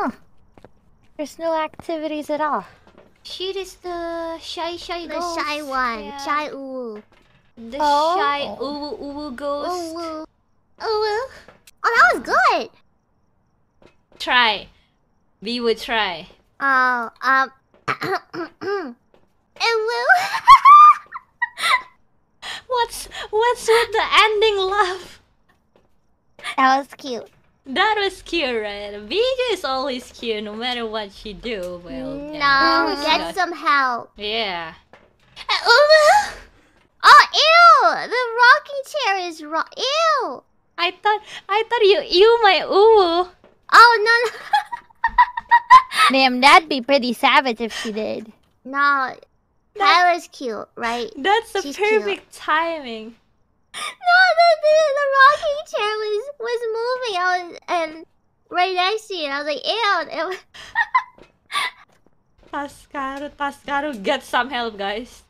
Huh. There's no activities at all. She is the shy shy The ghost. shy one. Yeah. Shy ooh. The Oh. shy uwu uwu ghost. Ooh, ooh. Ooh. Oh, that was good. Try. We would try. Oh, um. Ooh. What's what's with the ending laugh? That was cute. That was cute, right? Bijou is always cute, no matter what she do. Well, no, yeah. Oh, get some help. Yeah. Uh, oh, oh, ew! The rocking chair is ro- Ew! I thought I thought you ew my uwu. Oh, no, Damn, that'd be pretty savage if she did. no. No. Tyler's cute, right? That's the She's cute. perfect timing. No, the, the, the rocking chair was, moving. I was, and right next to it, I was like, ew. Was, Tascaro, get some help, guys.